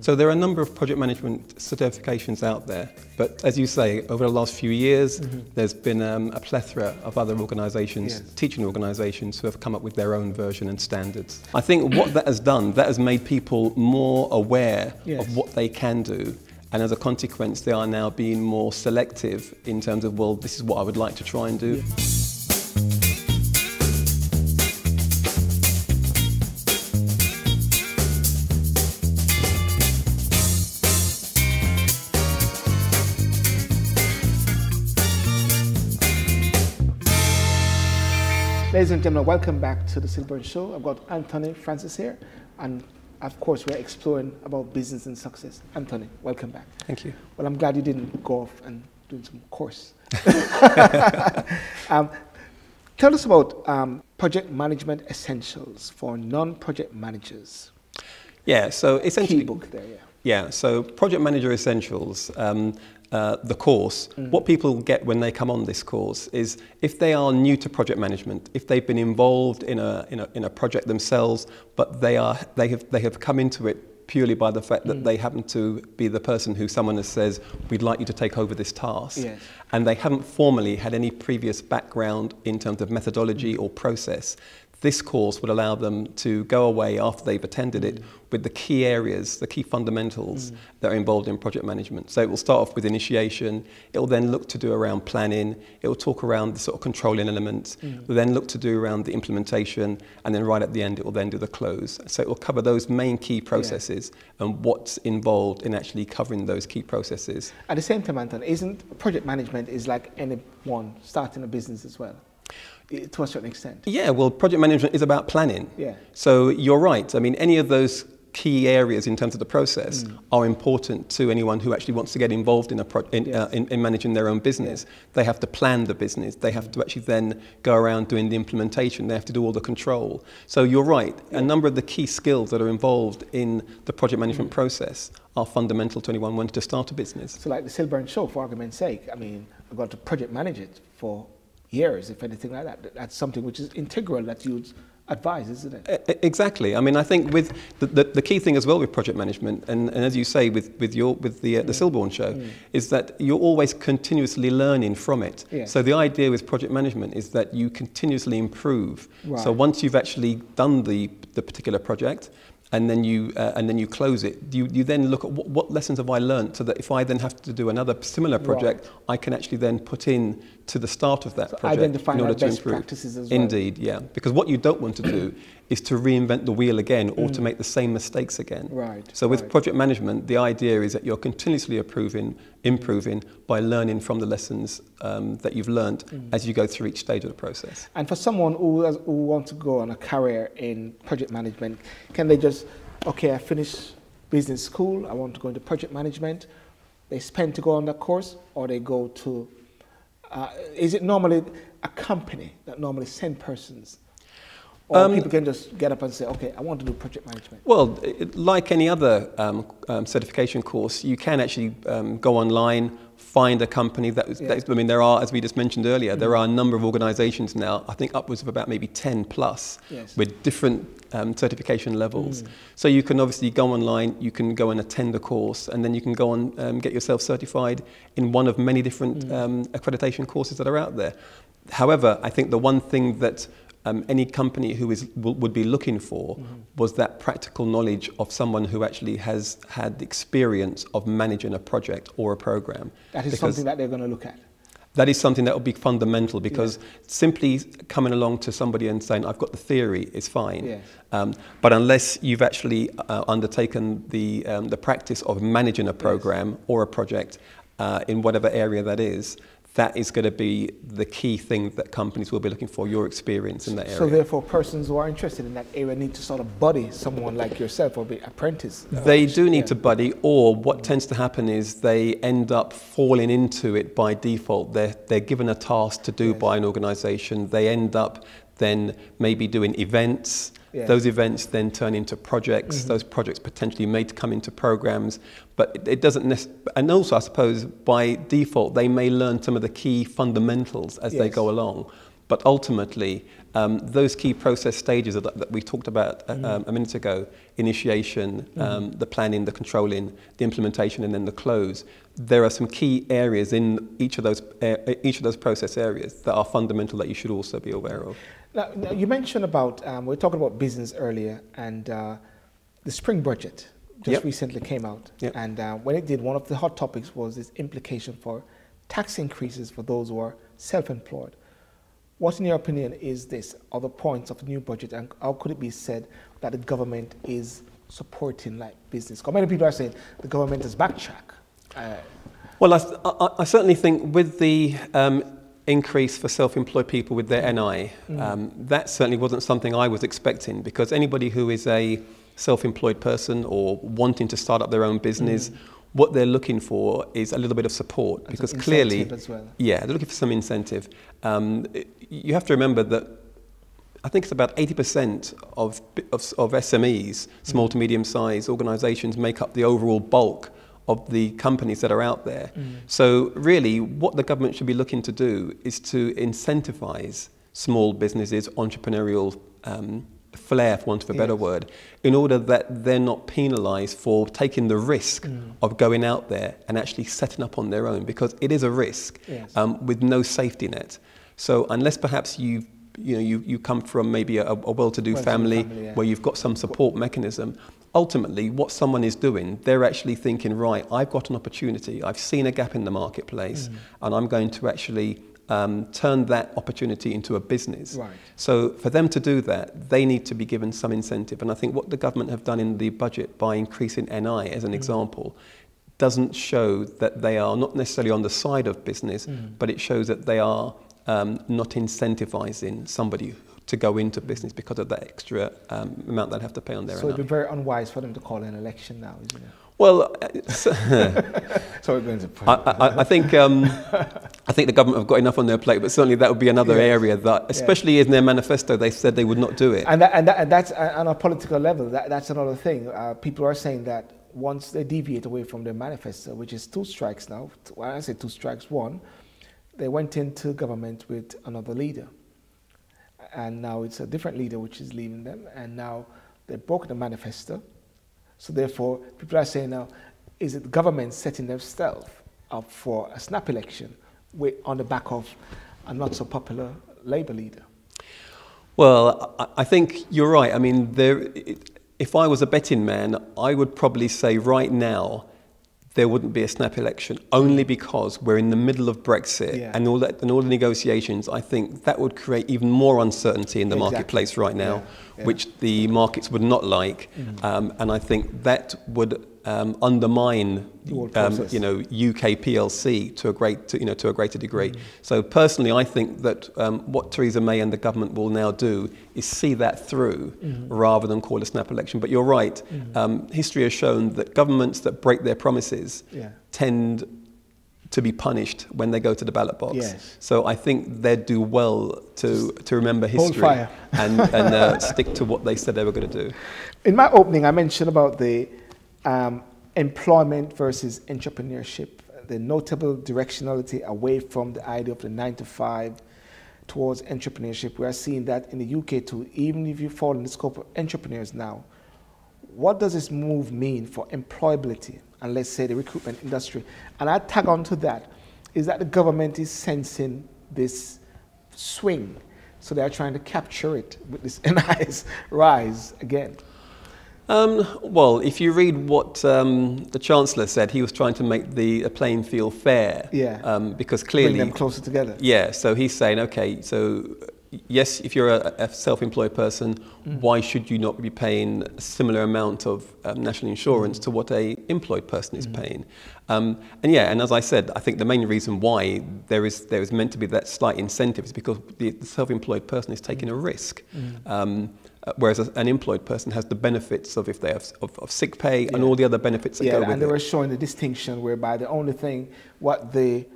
So there are a number of project management certifications out there, but as you say, over the last few years, mm-hmm. there's been um, a plethora of other organisations, yes. teaching organisations, who have come up with their own version and standards. I think what that has done, that has made people more aware yes. of what they can do. And as a consequence, they are now being more selective in terms of, well, this is what I would like to try and do. Ladies and gentlemen, welcome back to the Sylbourne Show. I've got Anthony Francis here, and of course, we're exploring about business and success. Anthony, welcome back. Thank you. Well, I'm glad you didn't go off and do some course. um, tell us about um, project management essentials for non-project managers. Yeah, so essentially, Key book there, yeah. Yeah, so project manager essentials. Um, uh, the course, mm. what people get when they come on this course is if they are new to project management, if they've been involved in a, in a, in a project themselves, but they, are, they, have, they have come into it purely by the fact that mm. they happen to be the person who someone has says, we'd like you to take over this task. Yes. And they haven't formally had any previous background in terms of methodology mm. or process this course would allow them to go away after they've attended it with the key areas, the key fundamentals mm. that are involved in project management. So it will start off with initiation, it will then look to do around planning, it will talk around the sort of controlling elements, mm. it will then look to do around the implementation, and then right at the end it will then do the close. So it will cover those main key processes yeah. and what's involved in actually covering those key processes. At the same time, Anton, isn't project management is like anyone starting a business as well? To a certain extent. Yeah, well, project management is about planning. Yeah. So you're right. I mean, any of those key areas in terms of the process mm. are important to anyone who actually wants to get involved in, a pro- in, yes. uh, in, in, managing their own business. Yeah. They have to plan the business. They have to actually then go around doing the implementation. They have to do all the control. So you're right. Yeah. A number of the key skills that are involved in the project management mm. process are fundamental to anyone wanting to start a business. So like the Sylbourne Show, for argument's sake, I mean, I've got to project manage it for years, if anything like that. That's something which is integral that you'd advise, isn't it? Exactly. I mean, I think with the, the, the key thing as well with project management, and, and as you say with, with, your, with the, uh, the mm. Sylbourne show, mm. is that you're always continuously learning from it. Yeah. So the idea with project management is that you continuously improve. Right. So once you've actually done the, the particular project, and then you uh, and then you close it. You, you then look at what, what, lessons have I learned, so that if I then have to do another similar project, right. I can actually then put in to the start of that so project in order to improve. Practices as well. Indeed, yeah. Because what you don't want to do is to reinvent the wheel again or mm. to make the same mistakes again. Right. So with right. project management, the idea is that you're continuously improving, improving by learning from the lessons um, that you've learned mm. as you go through each stage of the process. And for someone who, has, who wants to go on a career in project management, can they just, okay, I finished business school, I want to go into project management, they spend to go on that course, or they go to uh, is it normally a company that normally send persons? Or um, people can just get up and say, okay, I want to do project management? Well, it, like any other um, um, certification course, you can actually um, go online, find a company that, yeah. that is, I mean, there are, as we just mentioned earlier, mm-hmm. there are a number of organizations now, I think upwards of about maybe 10 plus, yes. with different um, certification levels. Mm. So you can obviously go online, you can go and attend a course, and then you can go and um, get yourself certified in one of many different mm. um, accreditation courses that are out there. However, I think the one thing that um, any company who is w- would be looking for mm-hmm. was that practical knowledge of someone who actually has had the experience of managing a project or a program. That is something that they're going to look at. That is something that will be fundamental because yeah. simply coming along to somebody and saying, I've got the theory, is fine. Yeah. Um, but unless you've actually uh, undertaken the, um, the practice of managing a program yes. or a project uh, in whatever area that is, that is going to be the key thing that companies will be looking for, your experience in that area. So therefore, persons who are interested in that area need to sort of buddy someone like yourself or be apprentice. Uh, they do need yeah. to buddy, or what tends to happen is they end up falling into it by default. They're, they're given a task to do yes. by an organization. They end up then maybe doing events, yeah. Those events then turn into projects. Mm-hmm. Those projects potentially may come into programs, but it, it doesn't. And also, I suppose by default, they may learn some of the key fundamentals as yes. they go along. But ultimately, um, those key process stages that, that we talked about uh, um, a minute ago initiation, um, the planning, the controlling, the implementation, and then the close there are some key areas in each of those, uh, each of those process areas that are fundamental that you should also be aware of. Now, now you mentioned about, um, we were talking about business earlier, and uh, the spring budget just yep. recently came out. Yep. And uh, when it did, one of the hot topics was its implication for tax increases for those who are self employed. What, in your opinion, is this, are the points of the new budget, and how could it be said that the government is supporting like business? Because many people are saying the government is backtrack. Uh, well, I, I, I, certainly think with the um, increase for self-employed people with their NI, mm. um, that certainly wasn't something I was expecting because anybody who is a self-employed person or wanting to start up their own business, mm. What they're looking for is a little bit of support As because clearly, well. yeah, they're looking for some incentive. Um, you have to remember that I think it's about 80% of, of, of SMEs, small mm. to medium sized organizations, make up the overall bulk of the companies that are out there. Mm. So, really, what the government should be looking to do is to incentivize small businesses, entrepreneurial um, flair, for want of a better yes. word, in order that they're not penalized for taking the risk mm. of going out there and actually setting up on their own, because it is a risk yes. um, with no safety net. So, unless perhaps you've you know, you, you come from maybe a, a well-to-do well family, family yeah. where you've got some support mechanism ultimately what someone is doing, they're actually thinking, right, I've got an opportunity, I've seen a gap in the marketplace, mm. and I'm going to actually um, turn that opportunity into a business. Right. So for them to do that, they need to be given some incentive. And I think what the government have done in the budget by increasing NI as an mm. example doesn't show that they are not necessarily on the side of business, mm. but it shows that they are um, not incentivizing somebody to go into business because of that extra um, amount they'd have to pay on their So it'd be very unwise for them to call an election now, isn't it? Well, so going to. I, I, I think um, I think the government have got enough on their plate, but certainly that would be another yes. area that, especially yes. in their manifesto, they said they would not do it. And, that, and, that, and that's uh, on a political level. That, that's another thing. Uh, people are saying that once they deviate away from their manifesto, which is two strikes now. When I say two strikes, one, they went into government with another leader and now it's a different leader which is leaving them, and now they broke the manifesto. So therefore, people are saying now, is it the government setting themselves up for a snap election with, on the back of a not so popular Labour leader? Well, I, think you're right. I mean, there, if I was a betting man, I would probably say right now there wouldn't be a snap election only because we're in the middle of Brexit yeah. and all that and all the negotiations. I think that would create even more uncertainty in the exactly. marketplace right now, yeah. Yeah. which the markets would not like, mm-hmm. um, and I think that would um, undermine um, you know UK PLC to a great to, you know to a greater degree. Mm. So personally, I think that um, what Theresa May and the government will now do is see that through mm. rather than call a snap election. But you're right. Mm. history has shown that governments that break their promises yeah. tend to be punished when they go to the ballot box. Yes. So I think they'd do well to, to remember history and, and uh, stick to what they said they were going to do. In my opening, I mentioned about the um, employment versus entrepreneurship, the notable directionality away from the idea of the nine to five towards entrepreneurship. We are seeing that in the UK too, even if you fall in the scope of entrepreneurs now. What does this move mean for employability and let's say the recruitment industry? And I tag on to that is that the government is sensing this swing. So they're trying to capture it with this NIS rise again. Um, well, if you read what um, the Chancellor said, he was trying to make the playing field fair. Yeah. Um, because clearly. Bring them closer together. Yeah, so he's saying, okay, so yes, if you're a, a self-employed person, mm. why should you not be paying a similar amount of um, national insurance mm. to what a employed person is mm. paying? Um, and yeah, and as I said, I think the main reason why there is there is meant to be that slight incentive is because the, the self-employed person is taking a risk. Uh, whereas an employed person has the benefits of if they have of, of sick pay yeah. and all the other benefits that yeah, go with it. and they were showing the distinction whereby the only thing what the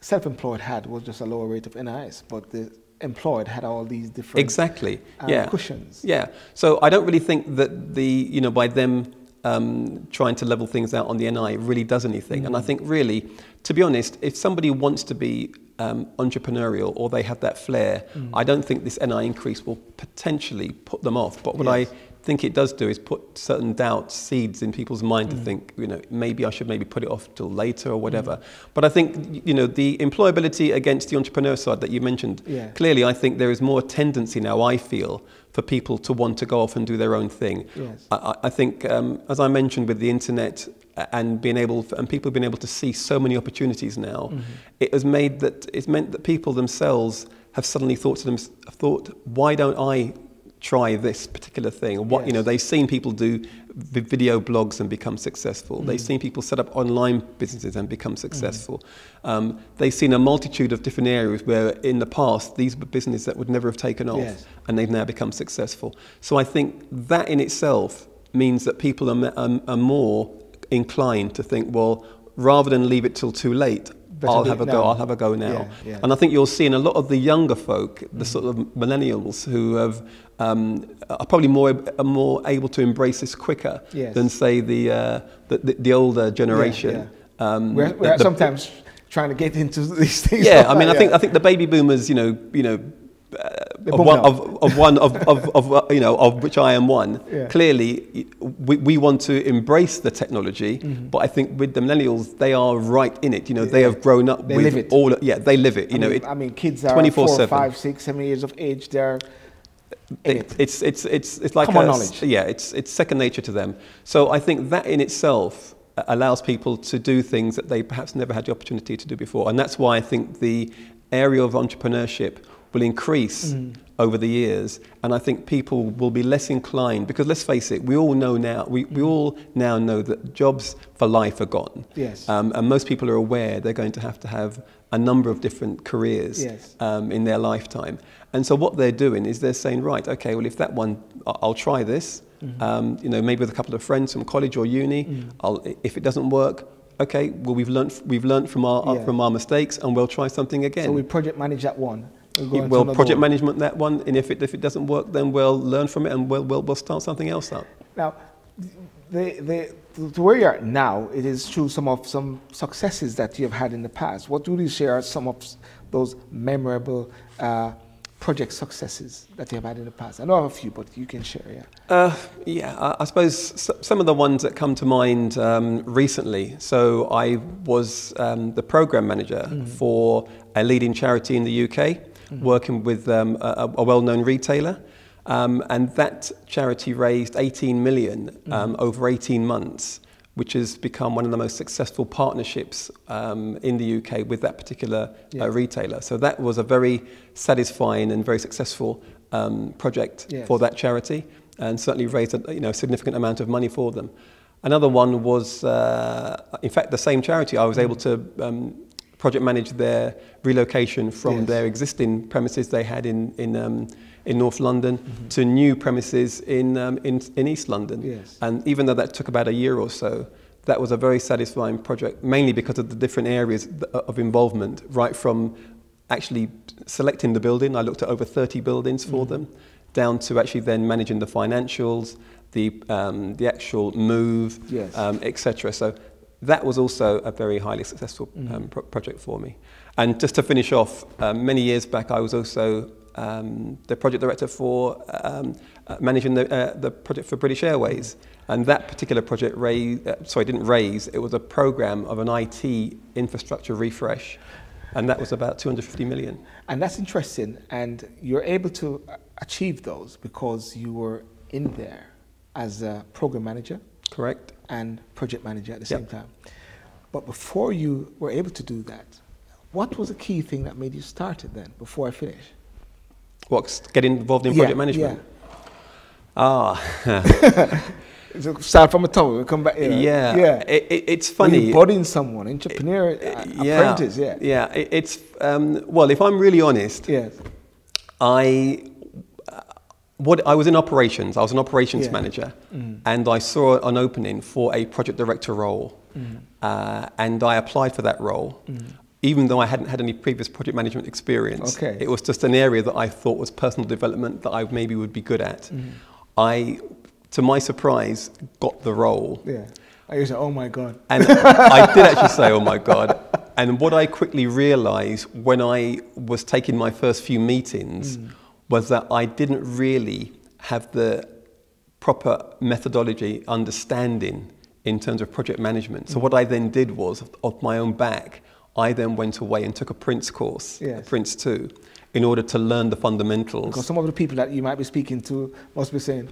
self-employed had was just a lower rate of NIS, but the employed had all these different exactly um, yeah cushions. Yeah, so I don't really think that the you know by them um, trying to level things out on the NI really does anything, mm. and I mm. think really, to be honest, if somebody wants to be um, entrepreneurial or they have that flair, Mm. I don't think this NI increase will potentially put them off. But what Yes. I think it does do is put certain doubts, seeds in people's mind Mm. to think, you know, maybe I should maybe put it off till later or whatever. But I think, you know, the employability against the entrepreneur side that you mentioned, Yeah. clearly I think there is more tendency now, I feel, for people to want to go off and do their own thing. Yes. I, I- I think, um, as I mentioned with the internet and being able, and people being able to see so many opportunities now, mm-hmm. it has made that, it's meant that people themselves have suddenly thought to them, thought, why don't I try this particular thing? What, you know, they've seen people do video blogs and become successful. They've mm-hmm. seen people set up online businesses and become successful. Mm-hmm. Um, they've seen a multitude of different areas where in the past these were businesses that would never have taken off Yes. and they've now become successful. So I think that in itself means that people are, are, are more inclined to think, well, rather than leave it till too late, Better I'll have a go. now. I'll have a go now. Yeah, yeah. And I think you'll see in a lot of the younger folk, the sort of millennials who have um, are probably more are more able to embrace this quicker Yes. than say the, uh, the, the the older generation. yeah. Um, We're, we're the- sometimes trying to get into these things. yeah, I mean, I think. I think the baby boomers, you know, you know, uh, of one, of, of one of, of, of you know of which I am one. Yeah. Clearly, we, we want to embrace the technology, Mm-hmm. but I think with the millennials, they are right in it. You know, they have grown up They with live it. all. Yeah, they live it. You I know, mean, it, I mean, kids are 24/7. four, five, six, seven years of age. They're it, it. it's it's it's it's like Common a- knowledge. Yeah, it's it's second nature to them. So I think that in itself uh, allows people to do things that they perhaps never had the opportunity to do before, and that's why I think the area of entrepreneurship will increase Mm. over the years, and I think people will be less inclined because let's face it, we all know now we, we all now know that jobs for life are gone. Yes. Um, and most people are aware they're going to have to have a number of different careers Yes. um, in their lifetime. And so what they're doing is they're saying, right, okay, well, if that one, I'll try this, Mm-hmm. um, you know, maybe with a couple of friends from college or uni. Mm. I'll, if it doesn't work, okay, well, we've learned, we've learned from, our, Yeah. from our mistakes and we'll try something again. So we project manage that one. We'll, go Yeah, into well, project one. management that one, and if it, if it doesn't work, then we'll learn from it and we'll, we'll, we'll start something else up. Now, the, the, to where you're now, it is through some of some successes that you've had in the past. What would you share are some of those memorable uh, project successes that you've had in the past? I know a few, but you can share, yeah. Uh, yeah, I, I suppose some of the ones that come to mind um, recently. So I was um, the program manager for a leading charity in the UK, working with um, a, a well-known retailer. Um, and that charity raised 18 million um, over 18 months, which has become one of the most successful partnerships um, in the UK with that particular Yeah. uh, retailer. So that was a very satisfying and very successful um, project Yes. for that charity and certainly raised a you know, significant amount of money for them. Another one was, uh, in fact, the same charity. I was able to um, project manage their relocation from Yes. their existing premises they had in, in, um, in North London Mm-hmm. to new premises in, um, in, in East London. Yes. And even though that took about a year or so, that was a very satisfying project, mainly because of the different areas of involvement, right from actually selecting the building, I looked at over 30 buildings for Mm. them, down to actually then managing the financials, the, um, the actual move, Yes. um, etc. So that was also a very highly successful um, pro- project for me. And just to finish off, um, many years back, I was also um, the project director for um, uh, managing the, uh, the project for British Airways. And that particular project raised, uh, sorry, didn't raise, it was a program of an IT infrastructure refresh. And that was about 250 million. And that's interesting. And you're able to achieve those because you were in there as a program manager Correct? and project manager at the Yep. same time. But before you were able to do that, what was the key thing that made you start it then, before I finish? What's getting involved in Yeah, project management? Ah, So start from the top, we'll come back. Yeah. yeah. Yeah. It, it, it's funny. budding someone, entrepreneur, uh, apprentice, yeah. Yeah, it, it's, um, well, if I'm really honest, Yes. I, what, I was in operations, I was an operations Yeah. manager, Mm. and I saw an opening for a project director role, Mm. uh, and I applied for that role. Even though I hadn't had any previous project management experience, Okay. it was just an area that I thought was personal development that I maybe would be good at. Mm. I, to my surprise, got the role. Yeah. I used to say, oh my God. And I did actually say, "Oh my God!" And what I quickly realized when I was taking my first few meetings was that I didn't really have the proper methodology understanding in terms of project management. So what I then did was, off my own back, I then went away and took a Prince course, Yes. PRINCE2, in order to learn the fundamentals. Because some of the people that you might be speaking to must be saying,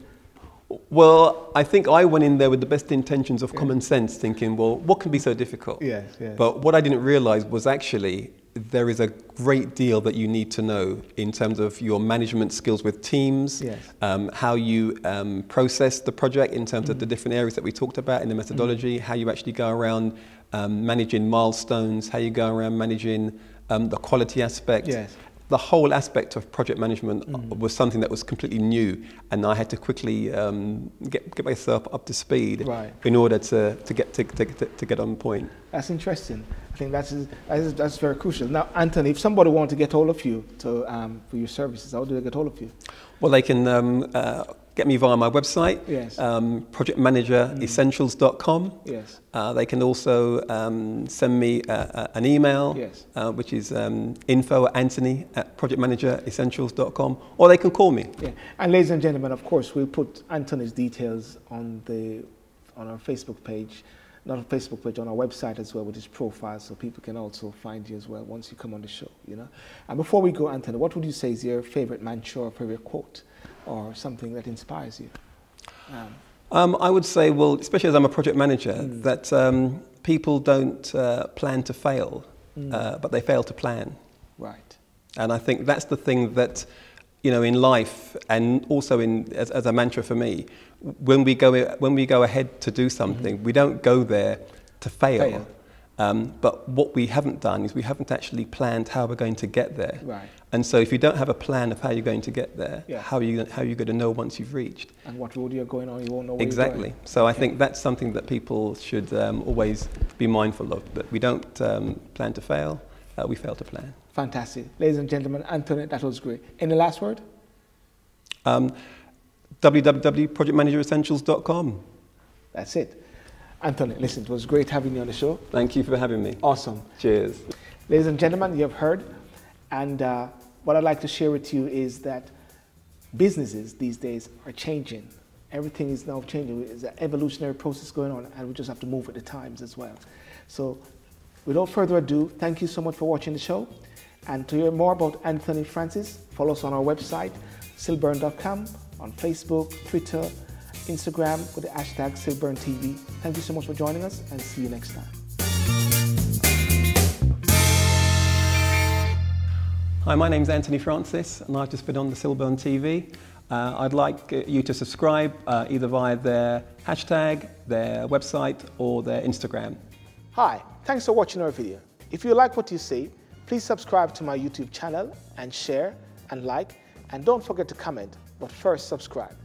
Well, I think I went in there with the best intentions of common sense, thinking, well, what can be so difficult? Yes, yes. But what I didn't realize was actually there is a great deal that you need to know in terms of your management skills with teams, Yes. um, how you um, process the project in terms of the different areas that we talked about in the methodology, how you actually go around um, managing milestones, how you go around managing um, the quality aspect Yes. The whole aspect of project management was something that was completely new, and I had to quickly um, get, get myself up to speed Right. in order to, to, get, to, to, to, to get on point. That's interesting. I think that's, that's, that's very crucial. Now, Anthony, if somebody wanted to get hold of you to, um, for your services, how do they get hold of you? Well, they can um, uh, get me via my website, Yes. um, projectmanageressentials.com. Yes. Uh, they can also um, send me uh, uh, an email, Yes. uh, which is um, info at anthony at projectmanageressentials.com, or they can call me. Yeah. And ladies and gentlemen, of course, we'll put Anthony's details on the on our Facebook page, not on Facebook page, on our website as well with his profile, so people can also find you as well once you come on the show. You know. And before we go, Anthony, what would you say is your favorite mantra or favorite quote, or something that inspires you? Um, Um, I would say, well, especially as I'm a project manager, Mm. that um, people don't uh, plan to fail, Mm. uh, but they fail to plan. right. And I think that's the thing that, you know, in life and also in, as, as a mantra for me, when we go, when we go ahead to do something, we don't go there to fail. Mm-hmm. Fail. Um, but what we haven't done is we haven't actually planned how we're going to get there. Right. And so if you don't have a plan of how you're going to get there, Yeah. how, are you, how are you going to know once you've reached? And what road you're going on, you won't know Exactly. you're going. So I think that's something that people should um, always be mindful of. That we don't um, plan to fail, uh, we fail to plan. Fantastic. Ladies and gentlemen, Anthony, that was great. Any last word? Um, www.projectmanageressentials.com. That's it. Anthony, listen, it was great having you on the show. Thank you for having me. Awesome. Cheers. Ladies and gentlemen, you have heard. And uh, what I'd like to share with you is that businesses these days are changing. Everything is now changing. There's an evolutionary process going on, and we just have to move with the times as well. So, without further ado, thank you so much for watching the show. And to hear more about Anthony Francis, follow us on our website, sylbourne.com, on Facebook, Twitter, Instagram with the hashtag SylbourneTV. Thank you so much for joining us, and see you next time. Hi, my name's Anthony Francis, and I've just been on the Sylbourne TV. Uh, I'd like uh, you to subscribe uh, either via their hashtag, their website, or their Instagram. Hi, thanks for watching our video. If you like what you see, please subscribe to my YouTube channel and share and like, and don't forget to comment, but first subscribe.